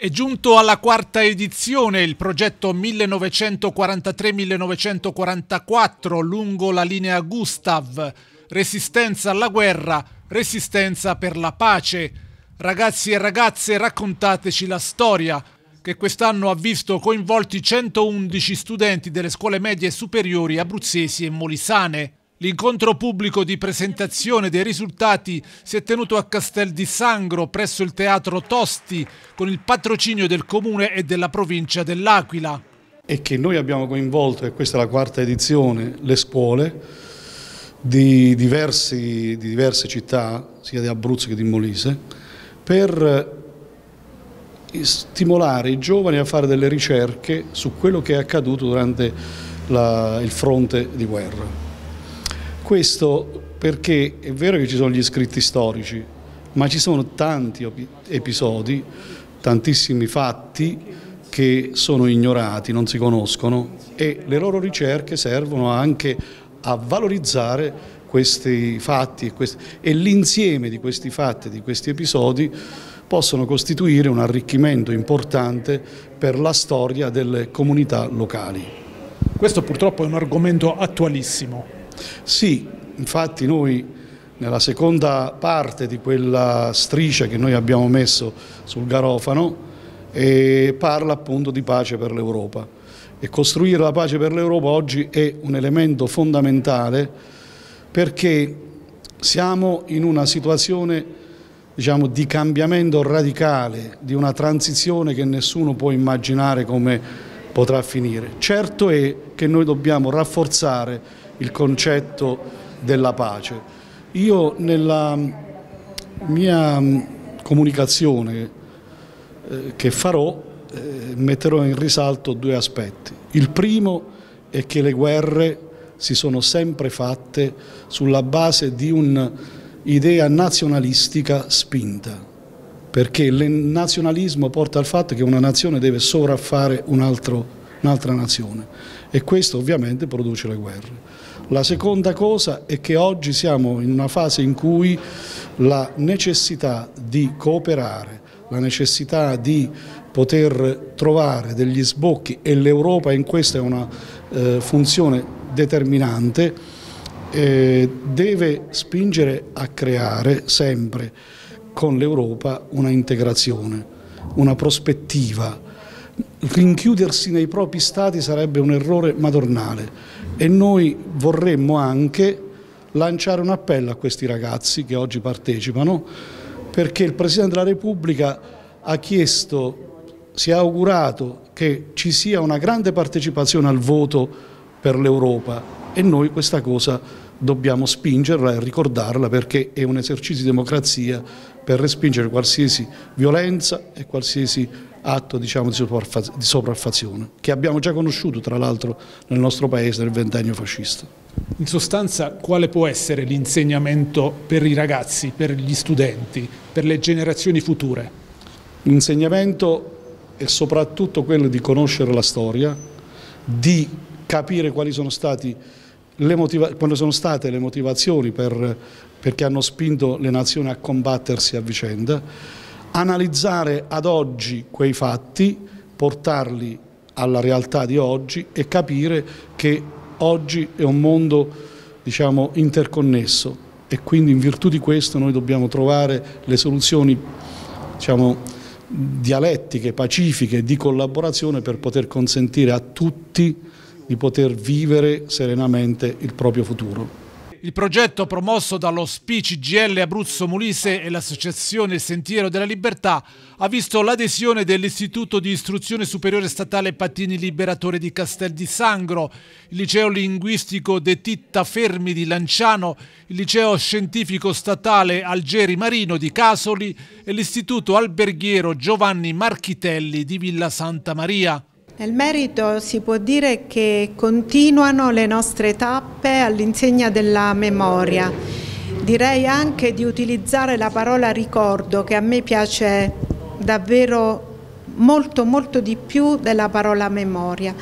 È giunto alla quarta edizione il progetto 1943-1944 lungo la linea Gustav, resistenza alla guerra, resistenza per la pace. Ragazzi e ragazze, raccontateci la storia che quest'anno ha visto coinvolti 111 studenti delle scuole medie superiori abruzzesi e molisane. L'incontro pubblico di presentazione dei risultati si è tenuto a Castel di Sangro presso il Teatro Tosti con il patrocinio del Comune e della provincia dell'Aquila. E che noi abbiamo coinvolto, e questa è la quarta edizione, le scuole di, diversi, di diverse città, sia di Abruzzo che di Molise, per stimolare i giovani a fare delle ricerche su quello che è accaduto durante la, il fronte di guerra. Questo perché è vero che ci sono gli scritti storici, ma ci sono tanti episodi, tantissimi fatti che sono ignorati, non si conoscono e le loro ricerche servono anche a valorizzare questi fatti e, e l'insieme di questi fatti, di questi episodi possono costituire un arricchimento importante per la storia delle comunità locali. Questo purtroppo è un argomento attualissimo. Sì, infatti noi nella seconda parte di quella striscia che noi abbiamo messo sul Garofano parla appunto di pace per l'Europa e costruire la pace per l'Europa oggi è un elemento fondamentale perché siamo in una situazione diciamo, di cambiamento radicale, di una transizione che nessuno può immaginare come potrà finire. Certo è che noi dobbiamo rafforzare il concetto della pace. Io nella mia comunicazione eh, che farò eh, metterò in risalto due aspetti. Il primo è che le guerre si sono sempre fatte sulla base di un'idea nazionalistica spinta, perché il nazionalismo porta al fatto che una nazione deve sovraffare un'altra nazione e questo ovviamente produce le guerre. La seconda cosa è che oggi siamo in una fase in cui la necessità di cooperare, la necessità di poter trovare degli sbocchi e l'Europa in questo è una eh, funzione determinante, eh, deve spingere a creare sempre con l'Europa una integrazione, una prospettiva. Rinchiudersi nei propri stati sarebbe un errore madornale e noi vorremmo anche lanciare un appello a questi ragazzi che oggi partecipano perché il Presidente della Repubblica ha chiesto, si è augurato che ci sia una grande partecipazione al voto per l'Europa e noi questa cosa dobbiamo spingerla e ricordarla perché è un esercizio di democrazia per respingere qualsiasi violenza e qualsiasi atto diciamo, di sopraffazione, che abbiamo già conosciuto tra l'altro nel nostro paese nel ventennio fascista. In sostanza quale può essere l'insegnamento per i ragazzi, per gli studenti, per le generazioni future? L'insegnamento è soprattutto quello di conoscere la storia, di capire quali sono, quali sono state le motivazioni per, perché hanno spinto le nazioni a combattersi a vicenda, analizzare ad oggi quei fatti, portarli alla realtà di oggi e capire che oggi è un mondo diciamo, interconnesso e quindi in virtù di questo noi dobbiamo trovare le soluzioni diciamo, dialettiche, pacifiche, di collaborazione per poter consentire a tutti di poter vivere serenamente il proprio futuro. Il progetto promosso dallo SPI Abruzzo Molise e l'associazione Sentiero della Libertà ha visto l'adesione dell'Istituto di Istruzione Superiore Statale Pattini Liberatore di Castel di Sangro, il Liceo Linguistico De Titta Fermi di Lanciano, il Liceo Scientifico Statale Algeri Marino di Casoli e l'Istituto Alberghiero Giovanni Marchitelli di Villa Santa Maria. Nel merito si può dire che continuano le nostre tappe all'insegna della memoria. Direi anche di utilizzare la parola ricordo che a me piace davvero molto molto di più della parola memoria.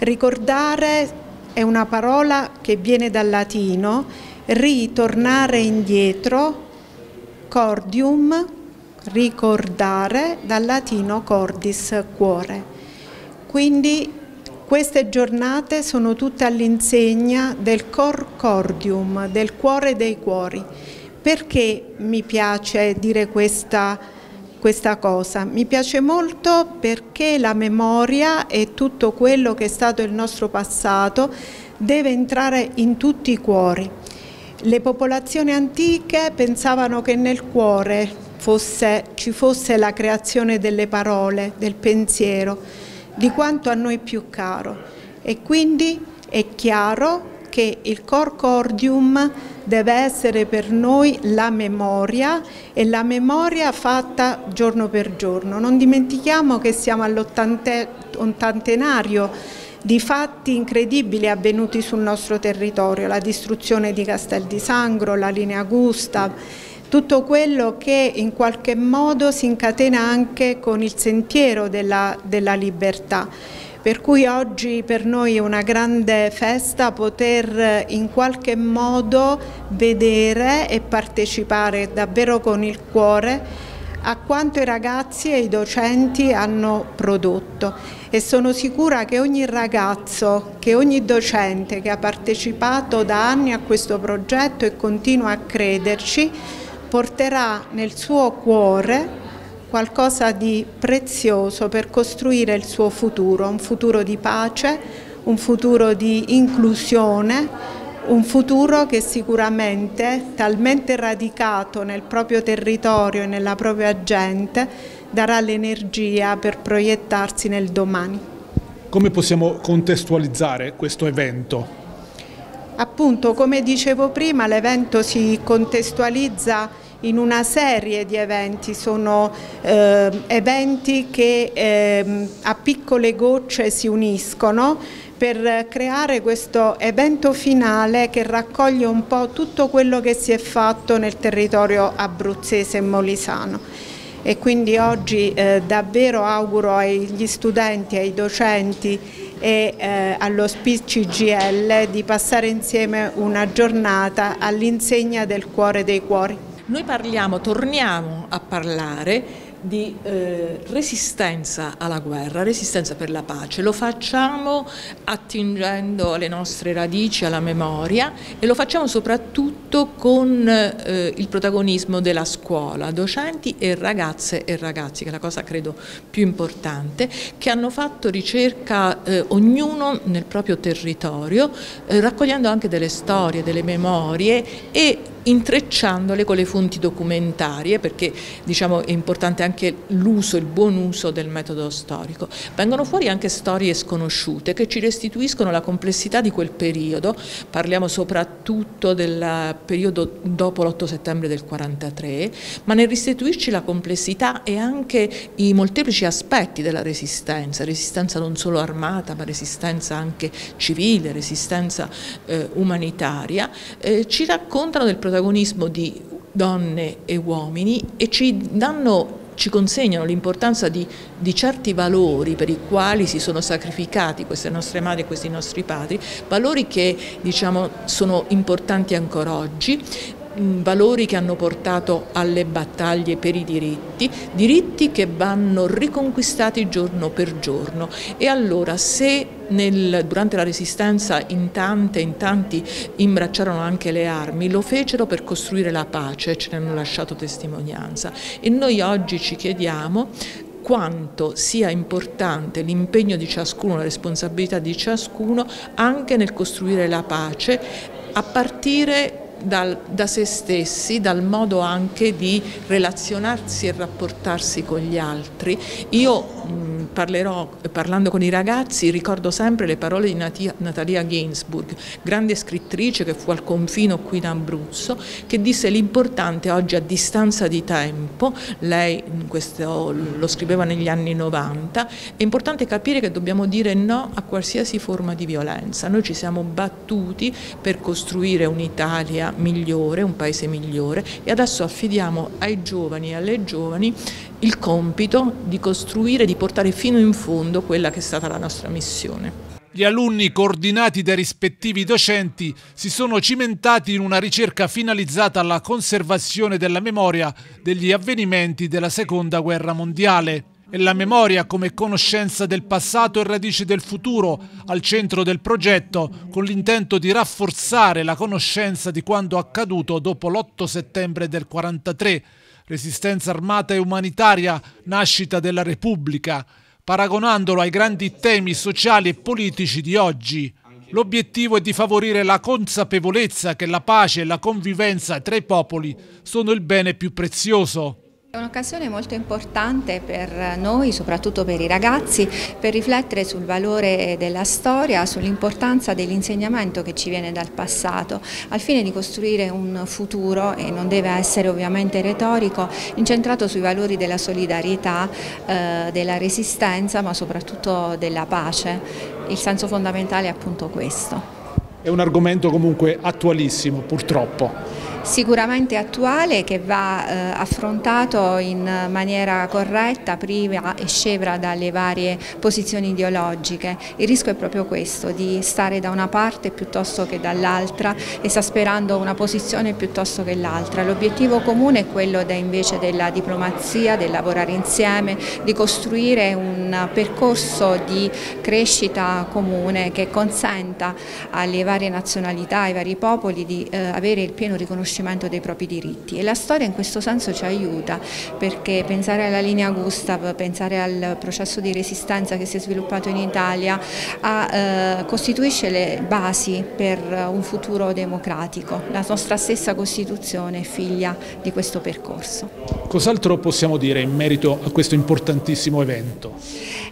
Ricordare è una parola che viene dal latino, ritornare indietro, cordium, ricordare, dal latino cordis, cuore. Quindi queste giornate sono tutte all'insegna del cor cordium, del cuore dei cuori. Perché mi piace dire questa, questa cosa? Mi piace molto perché la memoria e tutto quello che è stato il nostro passato deve entrare in tutti i cuori. Le popolazioni antiche pensavano che nel cuore fosse, ci fosse la creazione delle parole, del pensiero, di quanto a noi più caro. E quindi è chiaro che il cor cordium deve essere per noi la memoria e la memoria fatta giorno per giorno. Non dimentichiamo che siamo all'ottantenario di fatti incredibili avvenuti sul nostro territorio, la distruzione di Castel di Sangro, la linea Gustav, tutto quello che in qualche modo si incatena anche con il sentiero della, della libertà. Per cui oggi per noi è una grande festa poter in qualche modo vedere e partecipare davvero con il cuore a quanto i ragazzi e i docenti hanno prodotto e sono sicura che ogni ragazzo, che ogni docente che ha partecipato da anni a questo progetto e continua a crederci porterà nel suo cuore qualcosa di prezioso per costruire il suo futuro, un futuro di pace, un futuro di inclusione, un futuro che sicuramente, talmente radicato nel proprio territorio e nella propria gente, darà l'energia per proiettarsi nel domani. Come possiamo contestualizzare questo evento? Appunto, come dicevo prima, l'evento si contestualizza in una serie di eventi, sono eh, eventi che eh, a piccole gocce si uniscono per creare questo evento finale che raccoglie un po' tutto quello che si è fatto nel territorio abruzzese e molisano. E quindi oggi eh, davvero auguro agli studenti, ai docenti e eh, allo CGL di passare insieme una giornata all'insegna del cuore dei cuori. Noi parliamo, torniamo a parlare di eh, resistenza alla guerra, resistenza per la pace. Lo facciamo attingendo alle nostre radici, alla memoria e lo facciamo soprattutto con eh, il protagonismo della scuola, docenti e ragazze e ragazzi, che è la cosa credo più importante, che hanno fatto ricerca eh, ognuno nel proprio territorio, eh, raccogliendo anche delle storie, delle memorie e intrecciandole con le fonti documentarie perché diciamo, è importante anche l'uso, il buon uso del metodo storico. Vengono fuori anche storie sconosciute che ci restituiscono la complessità di quel periodo, parliamo soprattutto del periodo dopo l'8 settembre del 43, ma nel restituirci la complessità e anche i molteplici aspetti della resistenza, resistenza non solo armata ma resistenza anche civile, resistenza eh, umanitaria, eh, ci raccontano del protagonismo protagonismo di donne e uomini e ci danno ci consegnano l'importanza di, di, certi valori per i quali si sono sacrificati queste nostre madri e questi nostri padri, valori che diciamo, sono importanti ancora oggi, valori che hanno portato alle battaglie per i diritti, diritti che vanno riconquistati giorno per giorno. E allora se nel, durante la resistenza in tante, in tanti imbracciarono anche le armi, lo fecero per costruire la pace, ce ne hanno lasciato testimonianza. E noi oggi ci chiediamo quanto sia importante l'impegno di ciascuno, la responsabilità di ciascuno anche nel costruire la pace a partire dal, da se stessi, dal modo anche di relazionarsi e rapportarsi con gli altri. Io mh, parlerò, parlando con i ragazzi, ricordo sempre le parole di Natalia Ginsburg, grande scrittrice che fu al confino qui in Abruzzo, che disse l'importante oggi a distanza di tempo, lei questo, lo scriveva negli anni 90, è importante capire che dobbiamo dire no a qualsiasi forma di violenza. Noi ci siamo battuti per costruire un'Italia migliore, un paese migliore e adesso affidiamo ai giovani e alle giovani il compito di costruire, di portare fino in fondo quella che è stata la nostra missione. Gli alunni, coordinati dai rispettivi docenti, si sono cimentati in una ricerca finalizzata alla conservazione della memoria degli avvenimenti della Seconda Guerra Mondiale. E la memoria come conoscenza del passato e radice del futuro al centro del progetto, con l'intento di rafforzare la conoscenza di quanto accaduto dopo l'8 settembre del 43, resistenza armata e umanitaria, nascita della Repubblica, paragonandolo ai grandi temi sociali e politici di oggi. L'obiettivo è di favorire la consapevolezza che la pace e la convivenza tra i popoli sono il bene più prezioso. È un'occasione molto importante per noi, soprattutto per i ragazzi, per riflettere sul valore della storia, sull'importanza dell'insegnamento che ci viene dal passato, al fine di costruire un futuro, e non deve essere ovviamente retorico, incentrato sui valori della solidarietà, eh, della resistenza, ma soprattutto della pace. Il senso fondamentale è appunto questo. È un argomento comunque attualissimo, purtroppo sicuramente attuale che va eh, affrontato in maniera corretta, priva e scevra dalle varie posizioni ideologiche. Il rischio è proprio questo, di stare da una parte piuttosto che dall'altra, esasperando una posizione piuttosto che l'altra. L'obiettivo comune è quello de, invece della diplomazia, del lavorare insieme, di costruire un percorso di crescita comune che consenta alle varie nazionalità, ai vari popoli di eh, avere il pieno riconoscimento riconoscimento dei propri diritti e la storia in questo senso ci aiuta perché pensare alla linea Gustav, pensare al processo di resistenza che si è sviluppato in Italia ha, eh, costituisce le basi per un futuro democratico. La nostra stessa Costituzione è figlia di questo percorso. Cos'altro possiamo dire in merito a questo importantissimo evento?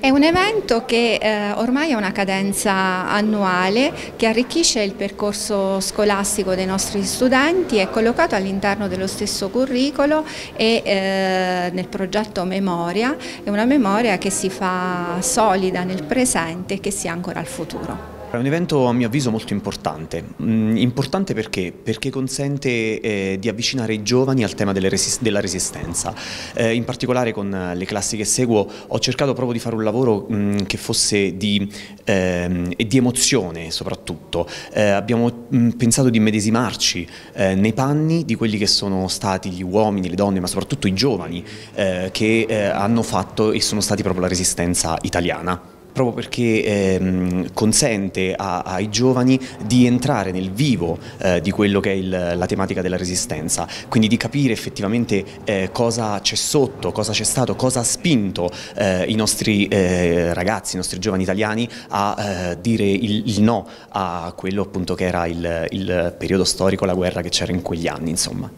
È un evento che eh, ormai ha una cadenza annuale che arricchisce il percorso scolastico dei nostri studenti e collocato all'interno dello stesso curricolo e eh, nel progetto Memoria, è una memoria che si fa solida nel presente e che si ancora al futuro. È un evento a mio avviso molto importante, mm, importante perché? Perché consente eh, di avvicinare i giovani al tema resist della resistenza, eh, in particolare con le classi che seguo ho cercato proprio di fare un lavoro mh, mm, che fosse di, ehm, di emozione soprattutto, eh, abbiamo mh, mm, pensato di medesimarci eh, nei panni di quelli che sono stati gli uomini, le donne ma soprattutto i giovani eh, che eh, hanno fatto e sono stati proprio la resistenza italiana proprio perché ehm, consente a, ai giovani di entrare nel vivo eh, di quello che è il, la tematica della resistenza, quindi di capire effettivamente eh, cosa c'è sotto, cosa c'è stato, cosa ha spinto eh, i nostri eh, ragazzi, i nostri giovani italiani a eh, dire il, il, no a quello appunto che era il, il periodo storico, la guerra che c'era in quegli anni insomma.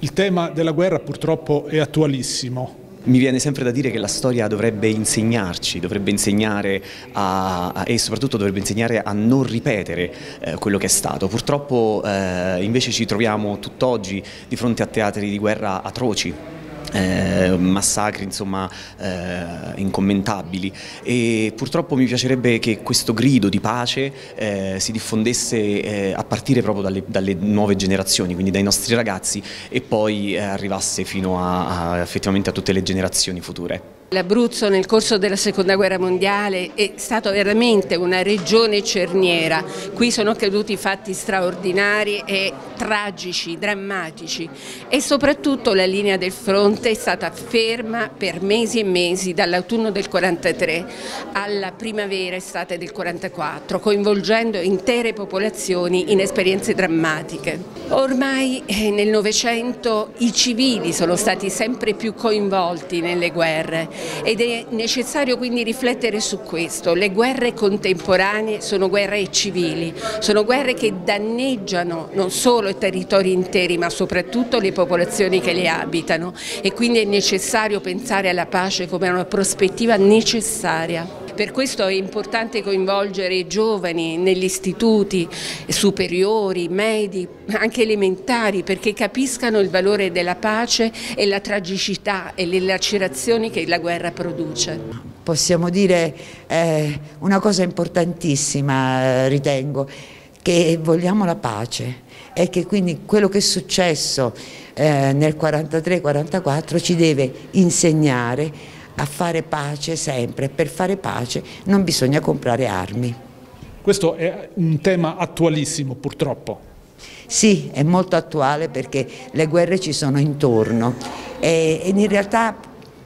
Il tema della guerra purtroppo è attualissimo, mi viene sempre da dire che la storia dovrebbe insegnarci, dovrebbe insegnare a, a, e soprattutto dovrebbe insegnare a non ripetere eh, quello che è stato. Purtroppo eh, invece ci troviamo tutt'oggi di fronte a teatri di guerra atroci, eh, massacri insomma eh, incommentabili e purtroppo mi piacerebbe che questo grido di pace eh, si diffondesse eh, a partire proprio dalle, dalle, nuove generazioni, quindi dai nostri ragazzi e poi eh, arrivasse fino a, a, effettivamente a tutte le generazioni future. L'Abruzzo nel corso della seconda guerra mondiale è stato veramente una regione cerniera, qui sono accaduti fatti straordinari e tragici, drammatici. E soprattutto la linea del fronte è stata ferma per mesi e mesi dall'autunno del 43 alla primavera estate del 44 coinvolgendo intere popolazioni in esperienze drammatiche. Ormai eh, nel Novecento i civili sono stati sempre più coinvolti nelle guerre ed è necessario quindi riflettere su questo. Le guerre contemporanee sono guerre civili, sono guerre che danneggiano non solo i territori interi ma soprattutto le popolazioni che le abitano e quindi è necessario pensare alla pace come una prospettiva necessaria. Per questo è importante coinvolgere i giovani negli istituti superiori, medi, anche elementari, perché capiscano il valore della pace e la tragicità e le lacerazioni che la guerra produce. Possiamo dire eh, una cosa importantissima, eh, ritengo, che vogliamo la pace e che quindi quello che è successo eh, nel 43-44 ci deve insegnare a fare pace sempre, per fare pace non bisogna comprare armi. Questo è un tema attualissimo purtroppo. Sì, è molto attuale perché le guerre ci sono intorno e, e in realtà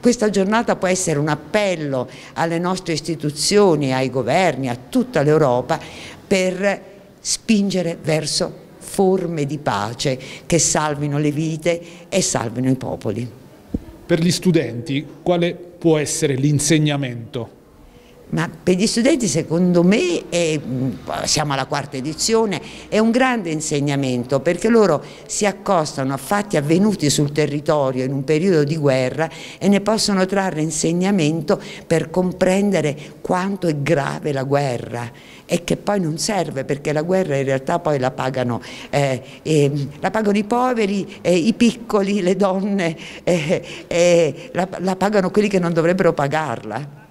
questa giornata può essere un appello alle nostre istituzioni, ai governi, a tutta l'Europa per spingere verso forme di pace che salvino le vite e salvino i popoli. Per gli studenti quale può essere l'insegnamento? Ma per gli studenti secondo me, è, siamo alla quarta edizione, è un grande insegnamento perché loro si accostano a fatti avvenuti sul territorio in un periodo di guerra e ne possono trarre insegnamento per comprendere quanto è grave la guerra e che poi non serve perché la guerra in realtà poi la pagano, eh, eh, la pagano i poveri, eh, i piccoli, le donne, eh, eh, la, la pagano quelli che non dovrebbero pagarla.